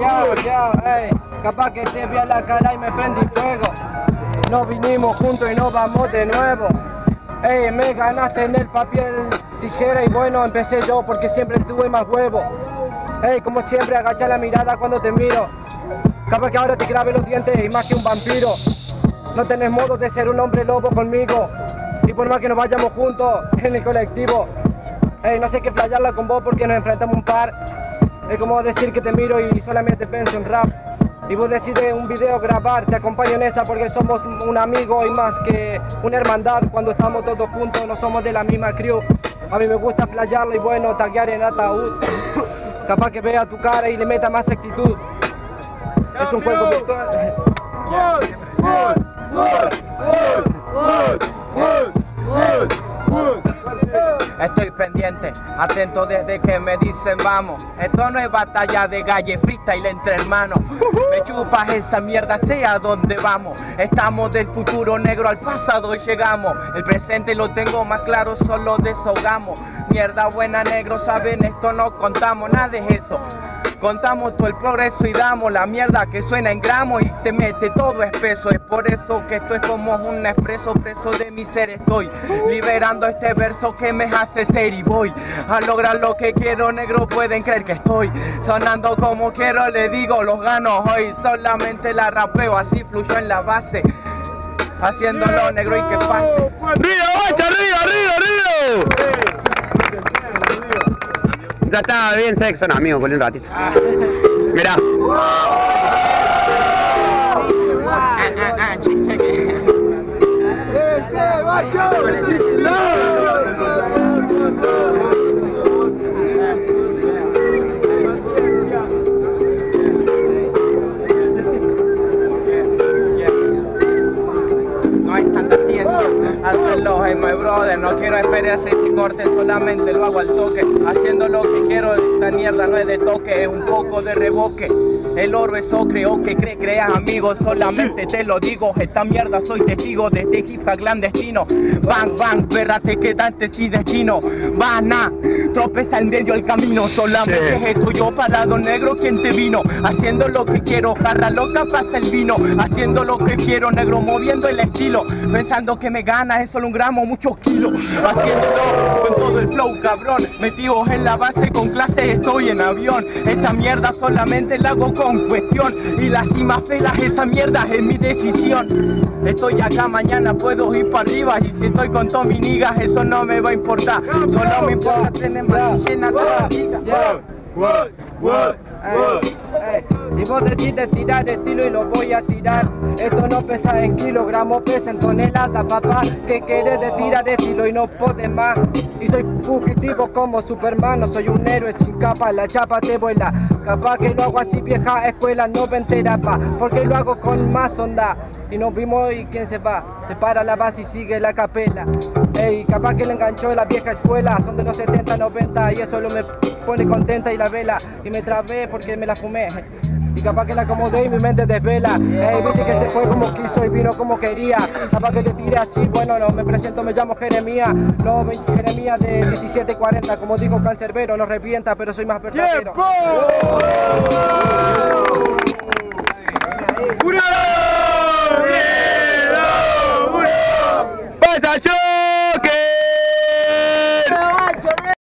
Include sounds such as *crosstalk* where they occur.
Ya, ya, ey, capaz que te vi a la cara y me prendí fuego. No vinimos juntos y no vamos de nuevo. Ey, me ganaste en el papel tijera y bueno, empecé yo porque siempre tuve más huevo. Ey, como siempre, agacha la mirada cuando te miro. Capaz que ahora te clave los dientes y más que un vampiro. No tenés modo de ser un hombre lobo conmigo. Y por más que nos vayamos juntos en el colectivo. Ey, no sé qué flayarla con vos porque nos enfrentamos un par. Es como decir que te miro y solamente pienso en rap. Y vos decides un video grabar, te acompaño en esa porque somos un amigo y más que una hermandad. Cuando estamos todos juntos, no somos de la misma crew. A mí me gusta flayarlo y bueno, taguear en ataúd. *coughs* Capaz que vea tu cara y le meta más actitud. Es un juego virtual. Atento desde que me dicen vamos. Esto no es batalla de galle freestyle entre hermanos. Me chupas esa mierda, sea donde vamos. Estamos del futuro negro al pasado llegamos. El presente lo tengo más claro, solo deshogamos. Mierda buena negro, saben esto no contamos, nada de eso. Contamos todo el progreso y damos la mierda que suena en gramos y te mete todo espeso. Es por eso que esto es como un expreso, preso de mi ser estoy. Liberando este verso que me hace ser y voy a lograr lo que quiero, negro. Pueden creer que estoy sonando como quiero, le digo, los gano hoy. Solamente la rapeo, así fluyó en la base. Haciéndolo negro y que pase. ¡Río, bacha, río, río, río! Ya está bien sexo, no, amigo, con un ratito. Mirá. My brother. No quiero experiencia y corte, solamente lo hago al toque. Haciendo lo que quiero, esta mierda no es de toque, es un poco de reboque. El oro es ocre, o que cree, creas amigos, solamente te lo digo. Esta mierda soy testigo de este hip clandestino. Bang, bang, perra, te quedaste sin destino. Vana, tropeza en medio del camino. Solamente es esto, yo parado negro, quien te vino. Haciendo lo que quiero, jarra loca, pasa el vino. Haciendo lo que quiero, negro, moviendo el estilo. Pensando que me gana es solo un gramo, muchos kilos. Haciéndolo con todo el flow, cabrón. Metidos en la base con clase, estoy en avión. Esta mierda solamente la hago con cuestión. Y las cimas felas, esa mierda es mi decisión. Estoy acá, mañana puedo ir para arriba. Y si estoy con mis niggas, eso no me va a importar. Solo me importa tener más llena y vos decides tirar estilo y lo voy a tirar. Esto no pesa en kilogramos, pesa en toneladas, papá. Que querés de tirar estilo y no podés más. Y soy fugitivo como Superman, no soy un héroe sin capa, la chapa te vuela. Capaz que lo hago así, vieja escuela, no me entera, pa. Porque lo hago con más onda. Y nos vimos y quién se va, se para la base y sigue la capela. Ey, capaz que le enganchó la vieja escuela, son de los 70, 90 y eso lo me pone contenta y la vela. Y me trabé porque me la fumé. Y capaz que la acomodé y mi mente desvela. Ey, viste que se fue como quiso y vino como quería. Capaz que te tiré así, bueno, no, me presento, me llamo Jeremía No, Jeremía de 17 y 40 Como dijo Cancerbero, no revienta, pero soy más verdadero. ¡Pasa choque!